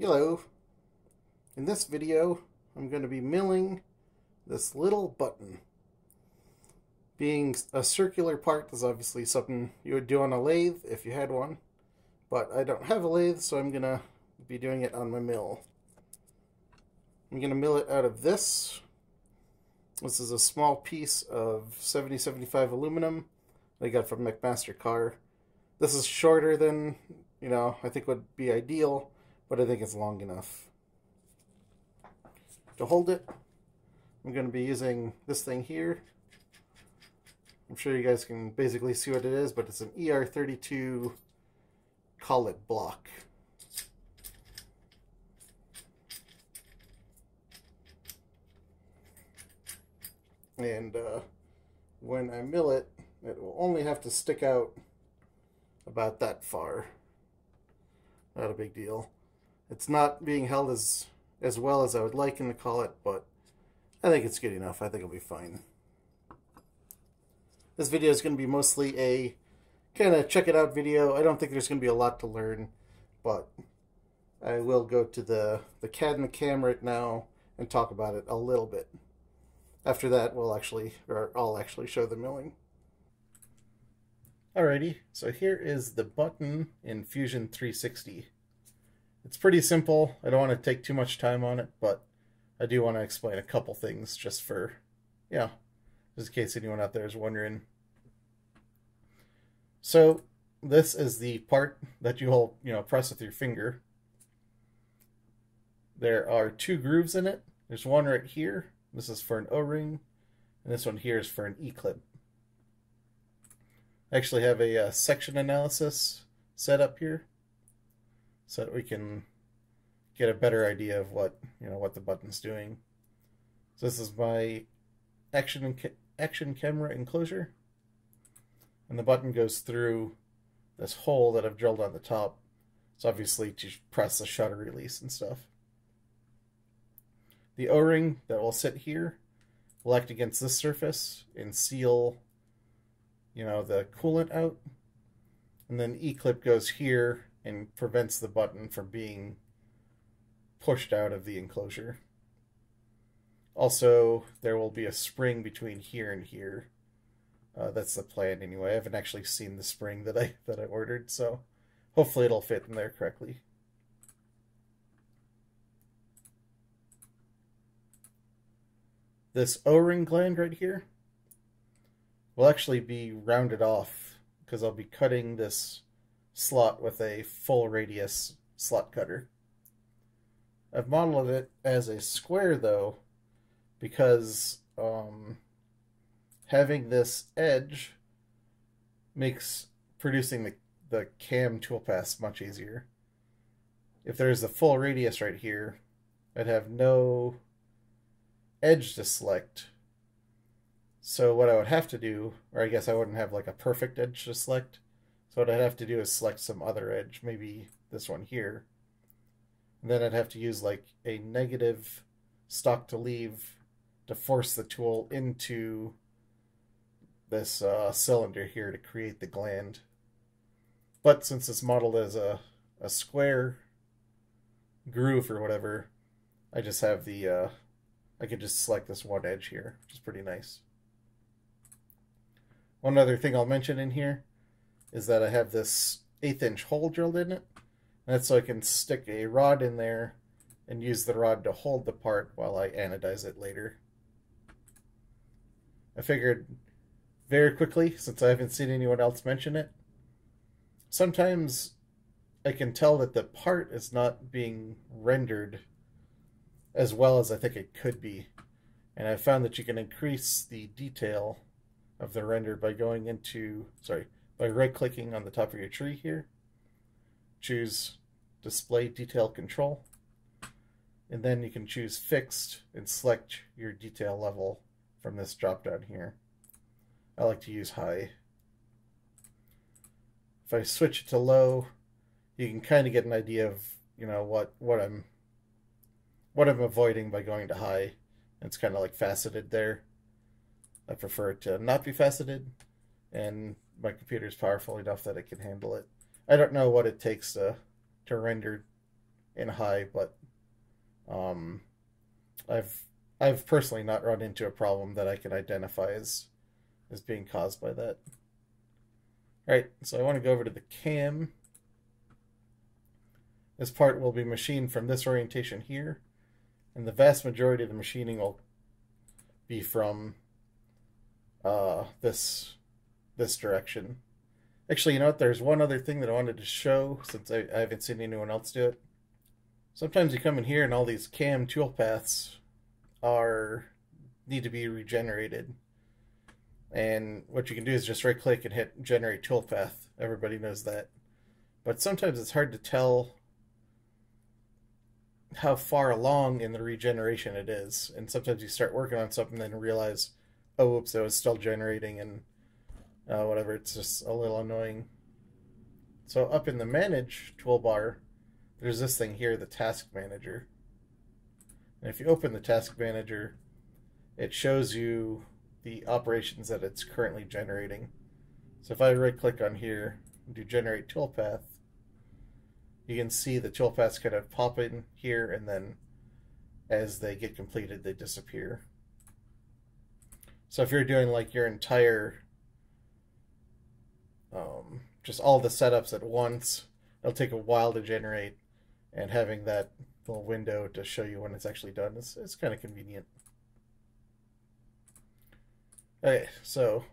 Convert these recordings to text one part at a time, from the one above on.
Hello. In this video, I'm going to be milling this little button. Being a circular part is obviously something you would do on a lathe if you had one, but I don't have a lathe, so I'm going to be doing it on my mill. I'm going to mill it out of this. This is a small piece of 7075 aluminum I got from McMaster-Carr. This is shorter than, you know, I think would be ideal, but I think it's long enough. To hold it, I'm going to be using this thing here. I'm sure you guys can basically see what it is, but it's an ER32 collet block. And uh, when I mill it, it will only have to stick out about that far. Not a big deal. It's not being held as as well as I would like in the collet, but I think it's good enough. I think it'll be fine. This video is going to be mostly a kind of check it out video. I don't think there's going to be a lot to learn, but I will go to the, the CAD and the cam right now and talk about it a little bit. After that, we'll actually, or I'll actually show the milling. Alrighty, so here is the button in Fusion 360. It's pretty simple. I don't want to take too much time on it, but I do want to explain a couple things just for, yeah, just in case anyone out there is wondering. So this is the part that you hold, you know, press with your finger. There are two grooves in it. There's one right here. This is for an O-ring, and this one here is for an E-clip. I actually have a uh, section analysis set up here so that we can get a better idea of what you know what the button's doing. So this is my action action camera enclosure, and the button goes through this hole that I've drilled on the top. It's obviously to press the shutter release and stuff. The O-ring that will sit here will act against this surface and seal, you know, the coolant out. And then E-clip goes here and prevents the button from being pushed out of the enclosure. Also, there will be a spring between here and here. Uh, that's the plan anyway. I haven't actually seen the spring that I that I ordered, so hopefully it'll fit in there correctly. This O-ring gland right here will actually be rounded off because I'll be cutting this slot with a full radius slot cutter. I've modeled it as a square though because um, having this edge makes producing the, the cam toolpath much easier. If there's a full radius right here, I'd have no edge to select. So what I would have to do, or I guess I wouldn't have like a perfect edge to select, so what I'd have to do is select some other edge, maybe this one here. And then I'd have to use like a negative stock to leave to force the tool into this uh, cylinder here to create the gland. But since it's modeled as a, a square groove or whatever, I just have the, uh, I can just select this one edge here, which is pretty nice. One other thing I'll mention in here is that I have this eighth inch hole drilled in it. And that's so I can stick a rod in there and use the rod to hold the part while I anodize it later. I figured very quickly, since I haven't seen anyone else mention it, sometimes I can tell that the part is not being rendered as well as I think it could be. And I found that you can increase the detail of the render by going into, sorry, by right clicking on the top of your tree here, choose display detail control, and then you can choose fixed and select your detail level from this drop down here. I like to use high. If I switch it to low, you can kind of get an idea of, you know, what, what I'm what I'm avoiding by going to high. It's kind of like faceted there. I prefer it to not be faceted, and my computer is powerful enough that it can handle it. I don't know what it takes to to render in high, but um, I've I've personally not run into a problem that I can identify as as being caused by that. All right, so I want to go over to the cam. This part will be machined from this orientation here, and the vast majority of the machining will be from uh, this this direction. Actually, you know what? There's one other thing that I wanted to show since I, I haven't seen anyone else do it. Sometimes you come in here and all these cam tool paths are need to be regenerated. And what you can do is just right click and hit generate toolpath. Everybody knows that. But sometimes it's hard to tell how far along in the regeneration it is. And sometimes you start working on something and then realize, oh, oops, it was still generating and uh, whatever. It's just a little annoying. So up in the manage toolbar, there's this thing here, the task manager. And if you open the task manager, it shows you the operations that it's currently generating. So if I right click on here and do generate toolpath, you can see the toolpaths kind of pop in here and then as they get completed they disappear. So if you're doing like your entire just all the setups at once, it'll take a while to generate and having that little window to show you when it's actually done is, is kind of convenient. Okay, so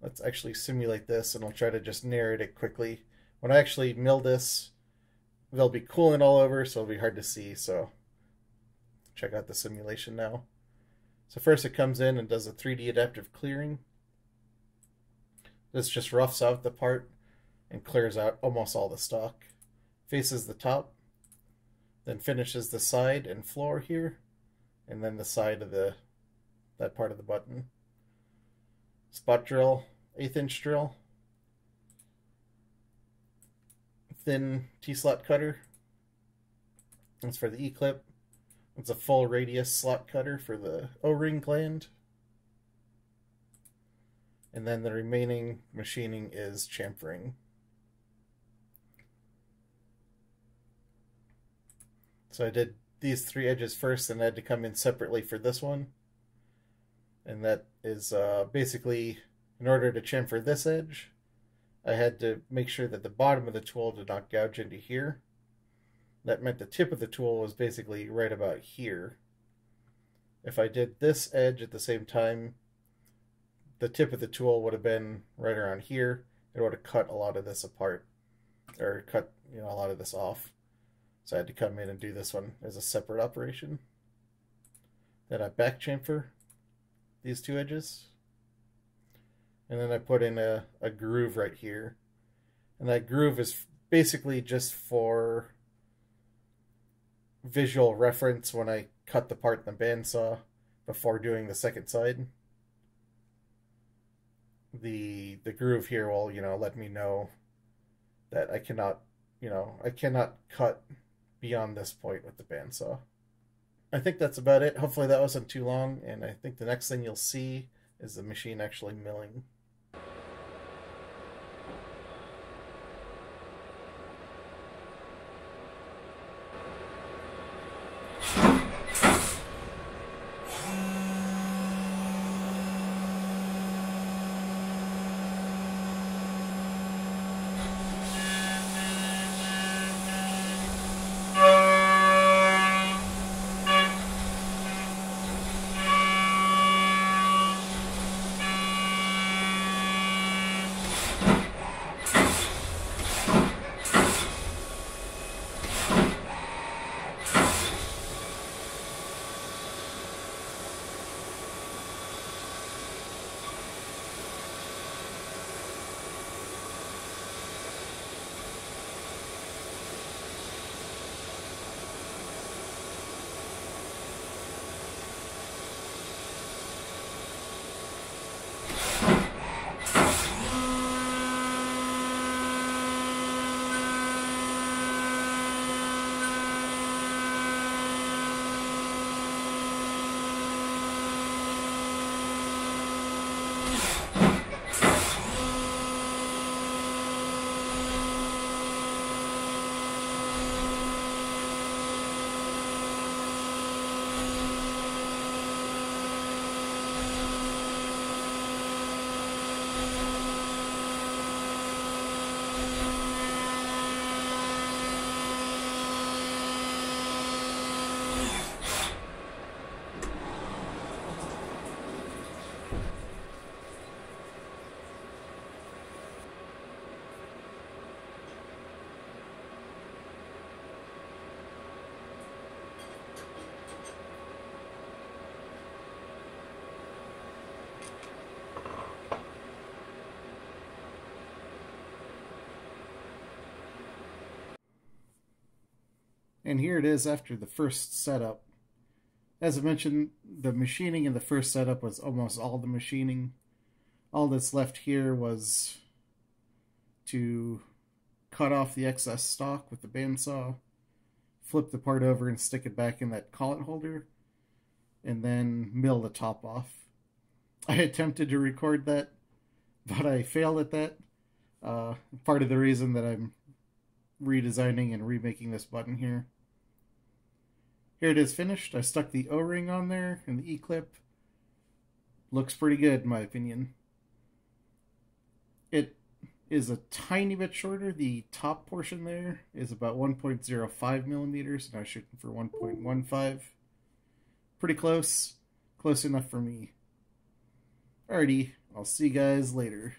let's actually simulate this and I'll try to just narrate it quickly. When I actually mill this, they'll be cooling all over, so it'll be hard to see. So check out the simulation now. So first it comes in and does a 3D adaptive clearing. This just roughs out the part and clears out almost all the stock. Faces the top, then finishes the side and floor here, and then the side of the that part of the button. Spot drill, eighth inch drill, thin T-slot cutter. That's for the E-clip. It's a full radius slot cutter for the O-ring gland. And then the remaining machining is chamfering. So I did these three edges first and I had to come in separately for this one. And that is uh, basically, in order to chamfer this edge, I had to make sure that the bottom of the tool did not gouge into here. That meant the tip of the tool was basically right about here. If I did this edge at the same time, the tip of the tool would have been right around here. It would have cut a lot of this apart, or cut you know a lot of this off. So I had to come in and do this one as a separate operation. Then I back chamfer these two edges. And then I put in a, a groove right here. And that groove is basically just for visual reference when I cut the part in the bandsaw before doing the second side. The the groove here will, you know, let me know that I cannot, you know, I cannot cut beyond this point with the bandsaw. I think that's about it. Hopefully that wasn't too long, and I think the next thing you'll see is the machine actually milling. And here it is after the first setup. As I mentioned, the machining in the first setup was almost all the machining. All that's left here was to cut off the excess stock with the bandsaw, flip the part over and stick it back in that collet holder, and then mill the top off. I attempted to record that, but I failed at that. Uh, part of the reason that I'm redesigning and remaking this button here. Here it is finished. I stuck the O-ring on there and the E-clip. Looks pretty good in my opinion. It is a tiny bit shorter. The top portion there is about 1.05 millimeters, and I was shooting for 1.15. Pretty close. Close enough for me. Alrighty, I'll see you guys later.